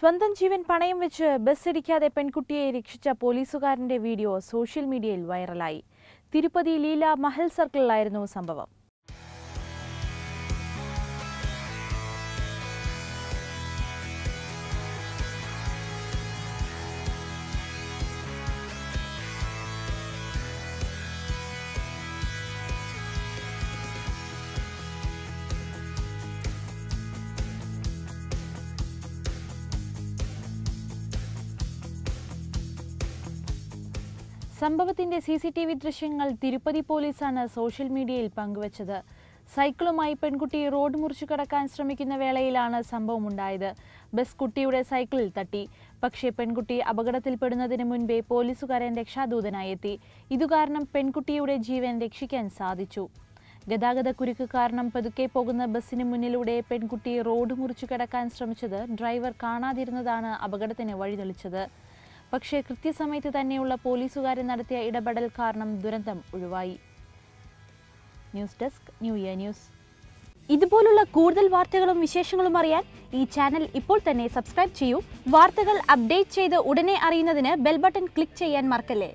സ്വന്തം ജീവൻ പണയം വെച്ച് ബസ് ഇടിക്കാതെ പെൺകുട്ടിയെ രക്ഷിച്ച പോലീസുകാരന്റെ വീഡിയോ സോഷ്യൽ മീഡിയയിൽ വൈറലായി. തിരുപ്പതി ലീല മഹൽ സർക്കിളിലായിരുന്നു സംഭവം. സംഭവത്തിന്റെ സി സി ടി വി ദൃശ്യങ്ങൾ തിരുപ്പതി പോലീസാണ് സോഷ്യൽ മീഡിയയിൽ പങ്കുവച്ചത്. സൈക്കിളുമായി പെൺകുട്ടി റോഡ് മുറിച്ചു കടക്കാൻ ശ്രമിക്കുന്ന വേളയിലാണ് സംഭവമുണ്ടായത് ബസ് കുട്ടിയുടെ സൈക്കിളിൽ തട്ടി. പക്ഷേ പെൺകുട്ടി അപകടത്തിൽപ്പെടുന്നതിന് മുൻപേ പോലീസുകാരൻ രക്ഷാദൂതനായി എത്തി. ഇതുകാരണം പെൺകുട്ടിയുടെ ജീവൻ രക്ഷിക്കാൻ സാധിച്ചു. ഗതാഗത കുരുക്ക് കാരണം പതുക്കെ പോകുന്ന ബസ്സിന് മുന്നിലൂടെ പെൺകുട്ടി റോഡ് മുറിച്ചു കടക്കാൻ ശ്രമിച്ചത് ഡ്രൈവർ കാണാതിരുന്നതാണ് അപകടത്തിന് വഴിതെളിച്ചത്. പക്ഷേ കൃത്യസമയത്ത് തന്നെയുള്ള പോലീസുകാരൻ നടത്തിയ ഇടപെടൽ കാരണം ദുരന്തം ഒഴിവായി. News desk new year news. ഇതുപോലുള്ള കൂടുതൽ വാർത്തകളും വിശേഷങ്ങളും അറിയാൻ ഈ ചാനൽ ഇപ്പോൾ തന്നെ സബ്സ്ക്രൈബ് ചെയ്യൂ. വാർത്തകൾ അപ്ഡേറ്റ് ചെയ്ത് ഉടനെ അറിയുന്നതിന് ബെൽ ബട്ടൺ ക്ലിക്ക് ചെയ്യാൻ മറക്കല്ലേ?